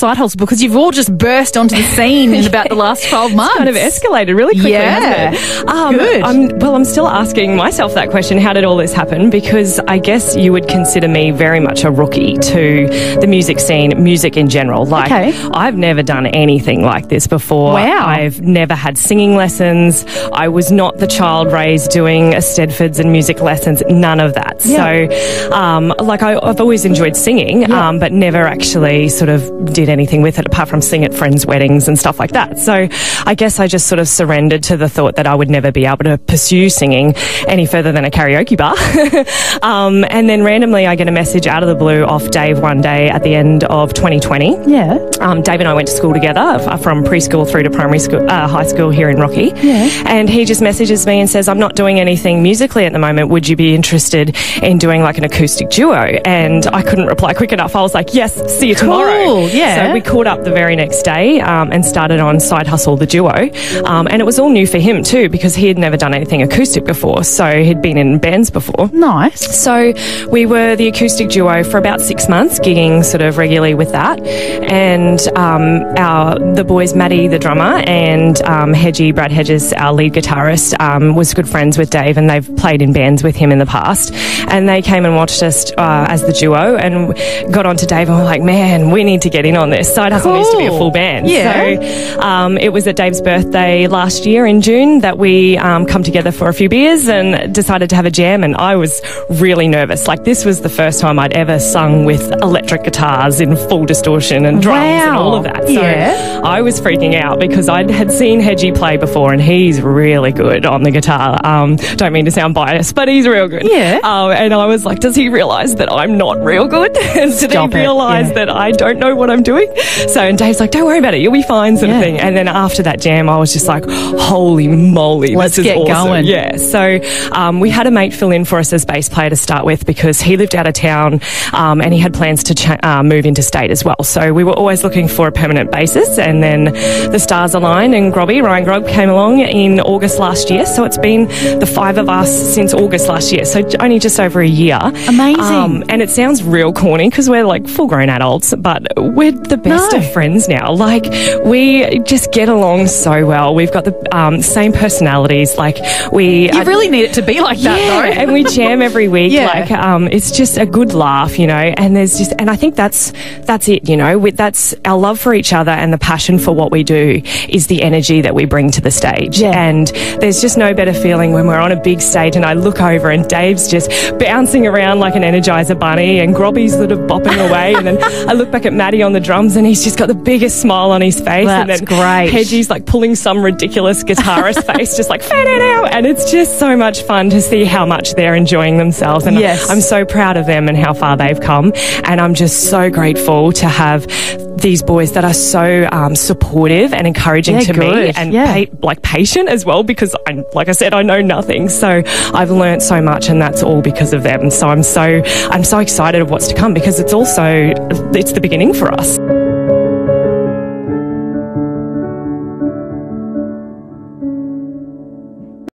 Because you've all just burst onto the scene in about the last 12 months. kind of escalated really quickly, Yeah. Um, Good. I'm, well, I'm still asking myself that question. How did all this happen? Because I guess you would consider me very much a rookie to the music scene, music in general. Like, Okay. I've never done anything like this before. Wow. I've never had singing lessons. I was not the child raised doing eisteddfods and music lessons. None of that. So, um, like, I, I've always enjoyed singing, um, but never actually sort of did anything with it apart from sing at friends' weddings and stuff like that. So, I guess I just sort of surrendered to the thought that I would never be able to pursue singing any further than a karaoke bar. um, and then randomly, I get a message out of the blue off Dave one day at the end of 2020. Yeah. Um, Dave and I went to school together from preschool through to primary school, uh, high school here in Rocky. Yeah. And he just messages me and says, I'm not doing anything musically at the moment. Would you be interested in doing like an acoustic duo? And I couldn't reply quick enough. I was like, yes, see you tomorrow. Cool, yeah. So we caught up the very next day um, and started on Side Hustle, the duo. Um, and it was all new for him too because he had never done anything acoustic before. So he'd been in bands before. Nice. So we were the acoustic duo for about six months, gigging sort of regularly with that. And um, our the boys, Maddie, the drummer, and um, Hedgie, Brad Hedges, our lead guitarist, um, was good friends with Dave, and they've played in bands with him in the past. And they came and watched us uh, as the duo, and got on to Dave, and were like, "Man, we need to get in on this. Side Hustle needs to be a full band." Yeah. So um, it was at Dave's birthday last year in June that we um, come together for a few beers and decided to have a jam. And I was really nervous. Like this was the first time I'd ever sung with electric guitars in full distortion and drums and all of that. So Yeah. I was freaking out because I had seen Hedgie play before, and he's really good on the guitar. Um, don't mean to sound biased, but he's real good. Yeah. Um, and I was like, does he realise that I'm not real good? and Stop he it. realise Yeah. that I don't know what I'm doing? So, and Dave's like, don't worry about it, you'll be fine, sort Yeah. of thing. And then after that jam, I was just like, holy moly, Let's this is get awesome. going. Yeah. So, um, we had a mate fill in for us as bass player to start with because he lived out of town um, and he had plans to cha- uh, move into state as well. So, we were always looking for a permanent basis. And then the stars aligned and Grobby, Ryan Grob, came along in August last year. So, it's been the five of us since August last year. So, only just over a year. Amazing. Um, and it sounds real corny because we're like full grown adults, but we're the best No. of friends now. Like, we just get along so well. We've got the um, same personalities. Like, we. You are- really need it to be like that, yeah, though. and we jam every week. Yeah. Like, um, it's just a good laugh, you know. And there's just, and I think that's that's it, you know. With that's our love for each other and the passion for what we do is the energy that we bring to the stage. Yeah. And there's just no better feeling when we're on a big stage and I look over and Dave's just bouncing around like an Energizer bunny and Grobby's sort of bopping away, and then I look back at Maddie on the drums and he's just got the biggest smile on his face, and That's then great. Hedgie's like pulling some ridiculous guitarist face, just like fan it out, and it's just so much fun to see how much they're enjoying themselves, and Yes. I'm so proud of them and how far they've come, and I'm just so grateful to have these boys that are so um, supportive and encouraging Yeah, to me and Yeah. pa- like patient as well because I, like I said I know nothing. So I've learnt so much and that's all because of them. So I'm so I'm so excited of what's to come because it's also it's the beginning for us